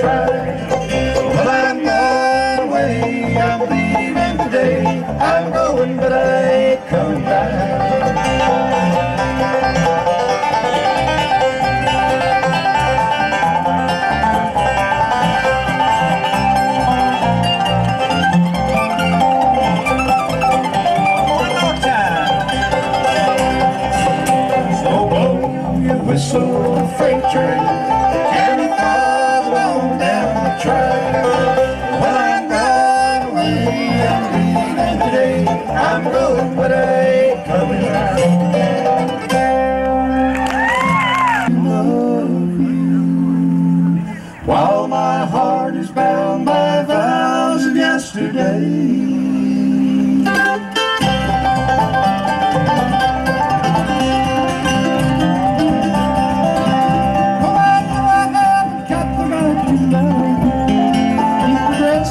try.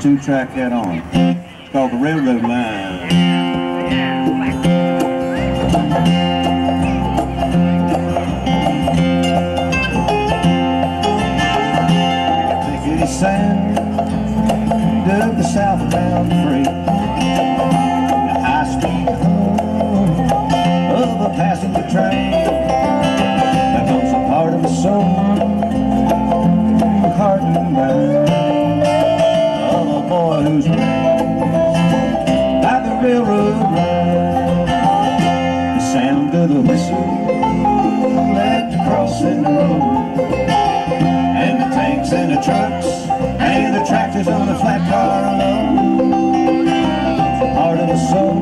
two-track head-on. It's called the Railroad Line. sound of the southbound freight. The high-speed hum of a passenger train. That was a part of my soul, heart and mind. is on a flat car alone. Heart of a soul,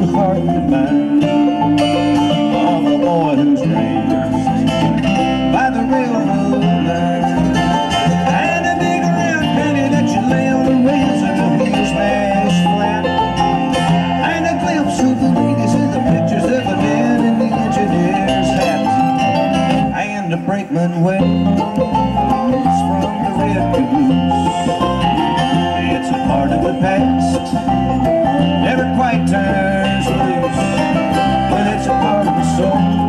the heart and mind of a boy who's raised by the railroad line. And a big round penny that you lay on the rails and the wheels smash flat. And a glimpse of the ladies in the pictures of a man in the engineer's hat. And the brakeman waved. It's a part of the past, never quite turns loose, but it's a part of the soul.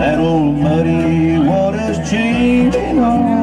That old muddy water's changing all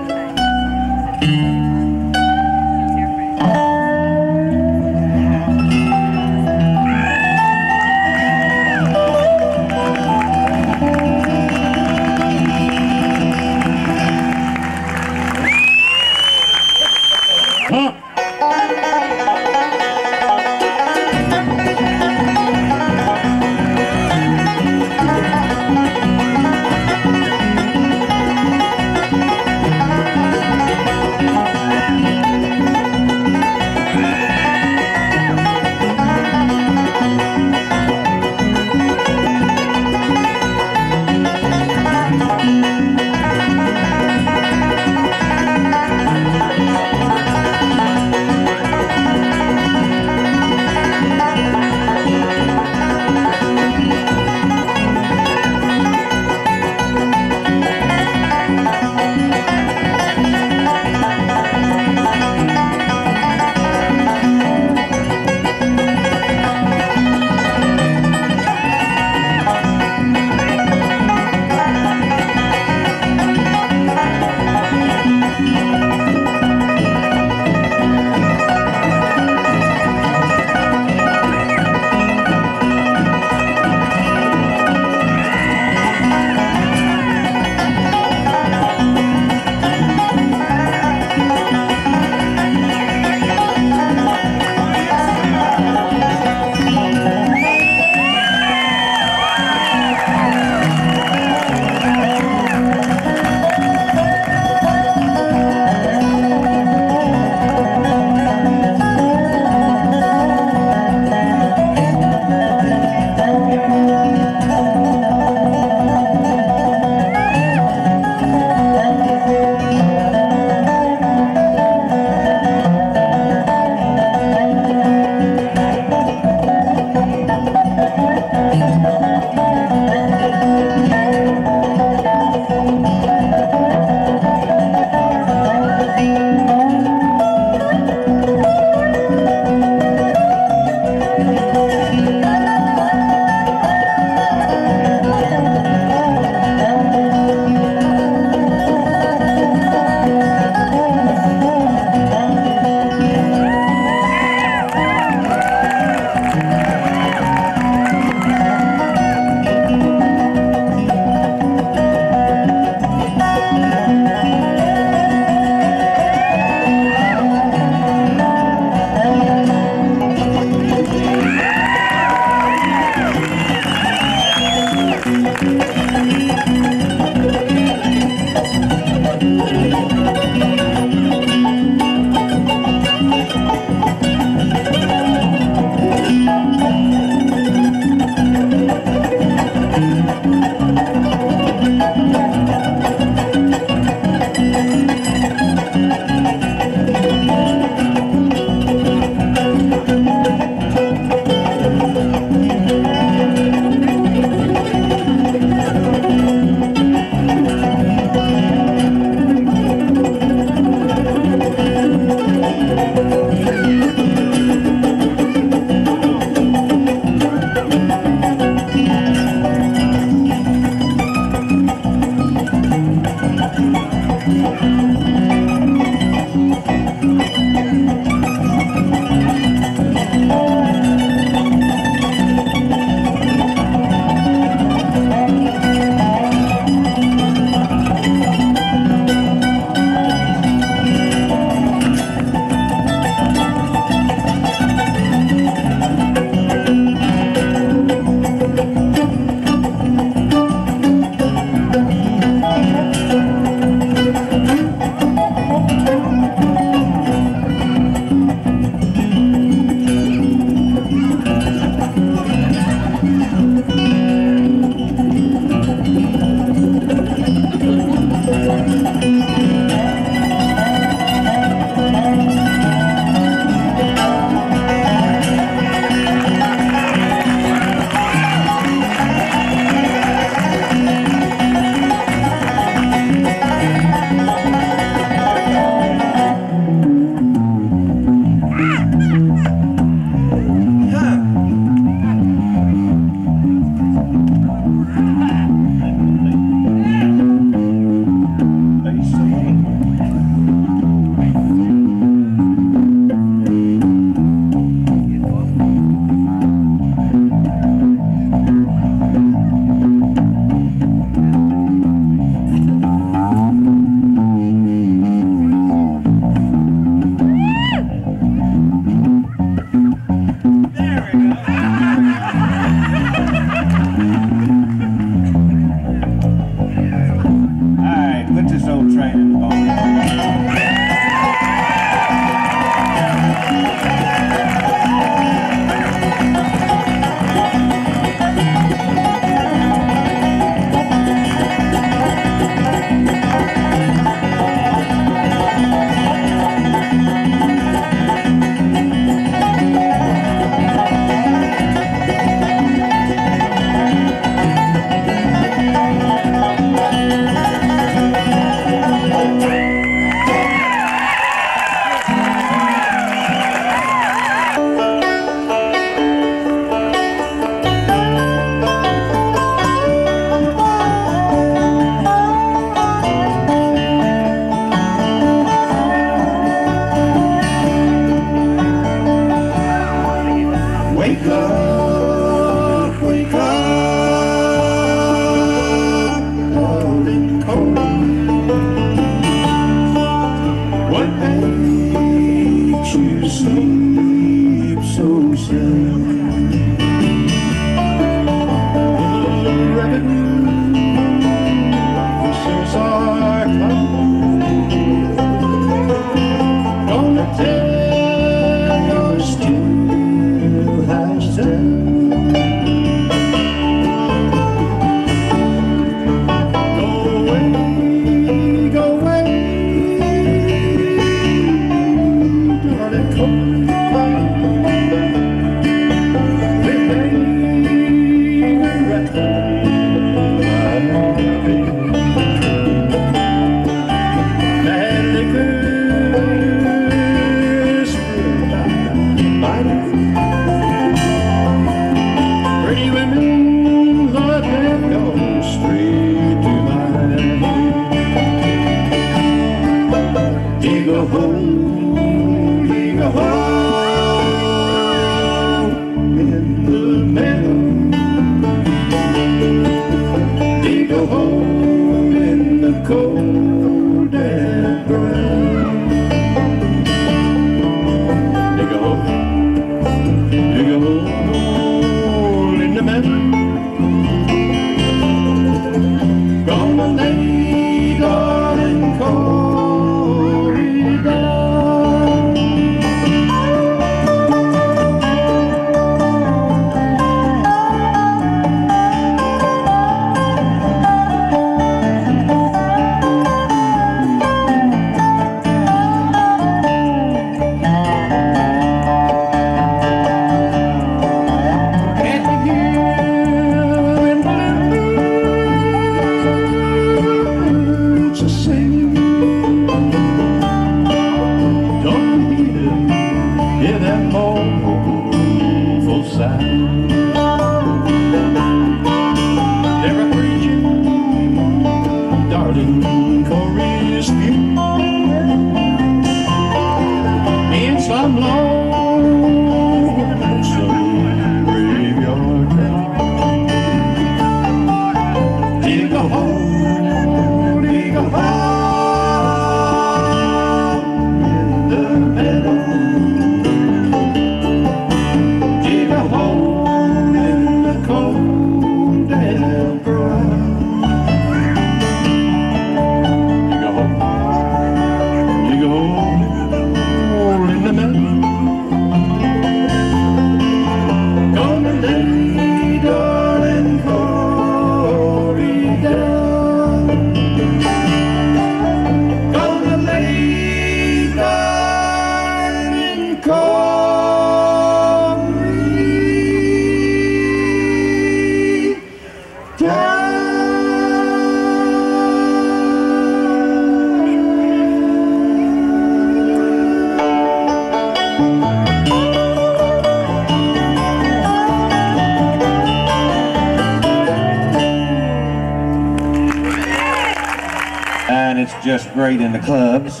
clubs,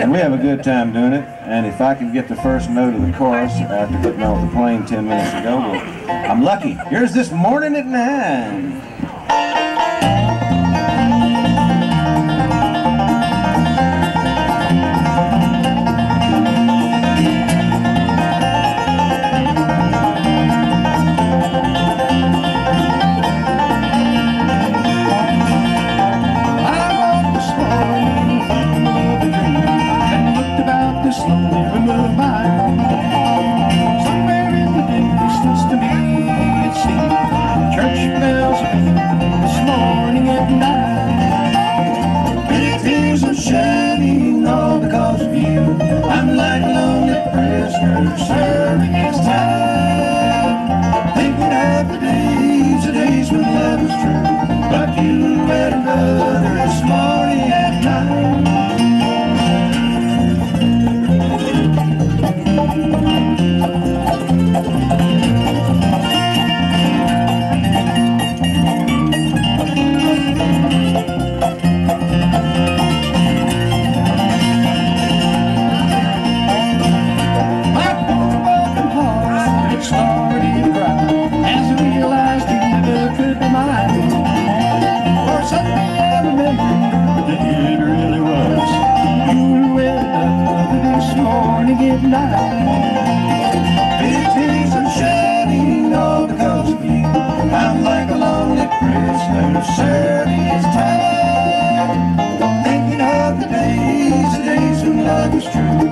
and we have a good time doing it. And if I can get the first note of the chorus after getting off the plane 10 minutes ago, well, I'm lucky. Here's this morning at 9. Amen. is.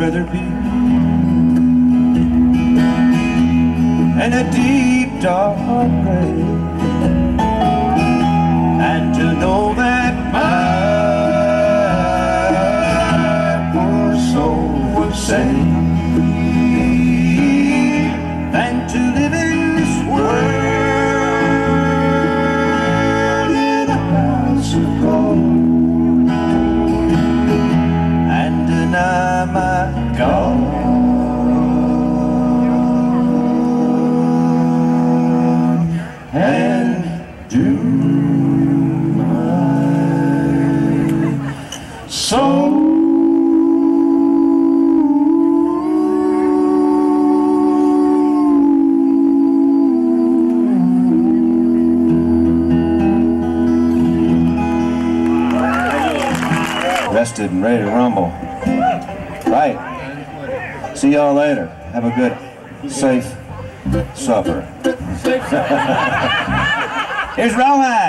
rather be. In a deep dark grave. And to know that ready to rumble. Right. See y'all later. Have a good, safe supper. Here's Rohan.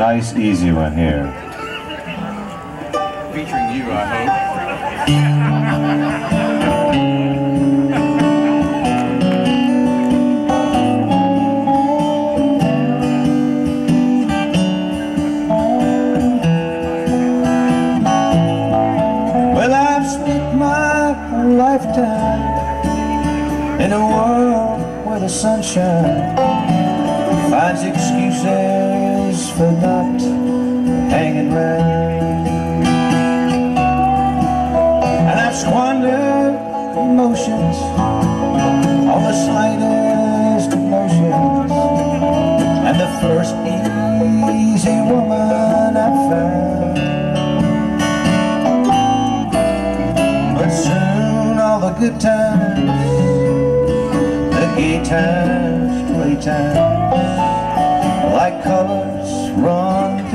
nice easy one here. playtime. Like colors run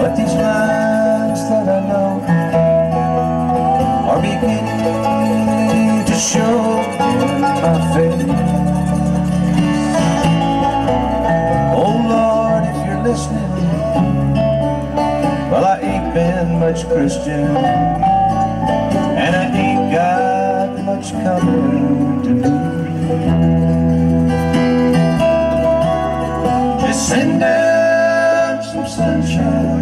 But these lines that I know are beginning to show my face. Oh, much Christian And I ain't got much coming to me Descendant sunshine.